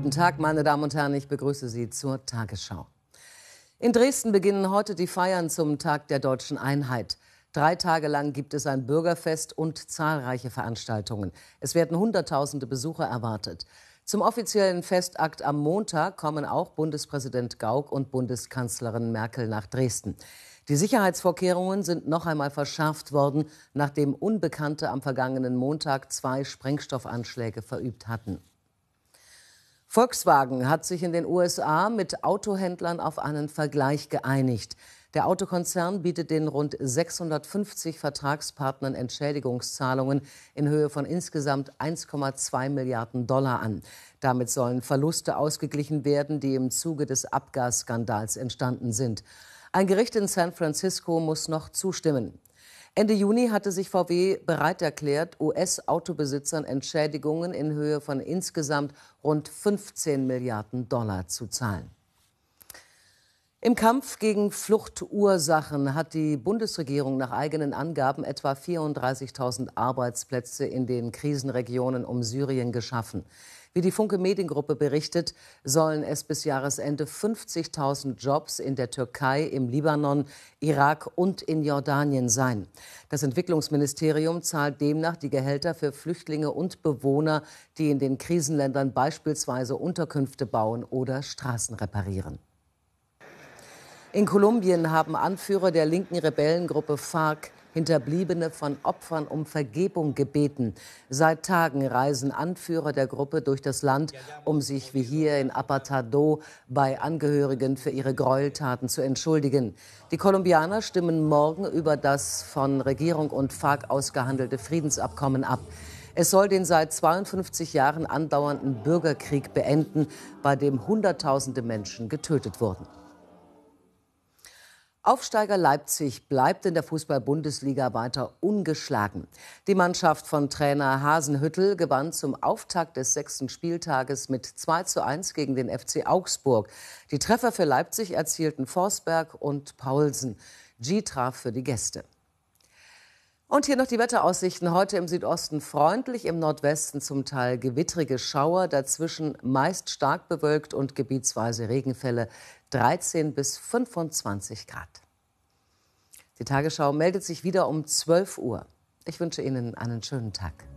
Guten Tag, meine Damen und Herren, ich begrüße Sie zur Tagesschau. In Dresden beginnen heute die Feiern zum Tag der deutschen Einheit. Drei Tage lang gibt es ein Bürgerfest und zahlreiche Veranstaltungen. Es werden Hunderttausende Besucher erwartet. Zum offiziellen Festakt am Montag kommen auch Bundespräsident Gauck und Bundeskanzlerin Merkel nach Dresden. Die Sicherheitsvorkehrungen sind noch einmal verschärft worden, nachdem Unbekannte am vergangenen Montag zwei Sprengstoffanschläge verübt hatten. Volkswagen hat sich in den USA mit Autohändlern auf einen Vergleich geeinigt. Der Autokonzern bietet den rund 650 Vertragspartnern Entschädigungszahlungen in Höhe von insgesamt 1,2 Milliarden Dollar an. Damit sollen Verluste ausgeglichen werden, die im Zuge des Abgasskandals entstanden sind. Ein Gericht in San Francisco muss noch zustimmen. Ende Juni hatte sich VW bereit erklärt, US-Autobesitzern Entschädigungen in Höhe von insgesamt rund 15 Milliarden Dollar zu zahlen. Im Kampf gegen Fluchtursachen hat die Bundesregierung nach eigenen Angaben etwa 34.000 Arbeitsplätze in den Krisenregionen um Syrien geschaffen. Wie die Funke Mediengruppe berichtet, sollen es bis Jahresende 50.000 Jobs in der Türkei, im Libanon, Irak und in Jordanien sein. Das Entwicklungsministerium zahlt demnach die Gehälter für Flüchtlinge und Bewohner, die in den Krisenländern beispielsweise Unterkünfte bauen oder Straßen reparieren. In Kolumbien haben Anführer der linken Rebellengruppe FARC Hinterbliebene von Opfern um Vergebung gebeten. Seit Tagen reisen Anführer der Gruppe durch das Land, um sich wie hier in Apartado bei Angehörigen für ihre Gräueltaten zu entschuldigen. Die Kolumbianer stimmen morgen über das von Regierung und FARC ausgehandelte Friedensabkommen ab. Es soll den seit 52 Jahren andauernden Bürgerkrieg beenden, bei dem Hunderttausende Menschen getötet wurden. Aufsteiger Leipzig bleibt in der Fußball-Bundesliga weiter ungeschlagen. Die Mannschaft von Trainer Hasenhüttel gewann zum Auftakt des sechsten Spieltages mit 2 zu 1 gegen den FC Augsburg. Die Treffer für Leipzig erzielten Forsberg und Paulsen. G traf für die Gäste. Und hier noch die Wetteraussichten. Heute im Südosten freundlich, im Nordwesten zum Teil gewittrige Schauer, dazwischen meist stark bewölkt und gebietsweise Regenfälle 13 bis 25 Grad. Die Tagesschau meldet sich wieder um 12 Uhr. Ich wünsche Ihnen einen schönen Tag.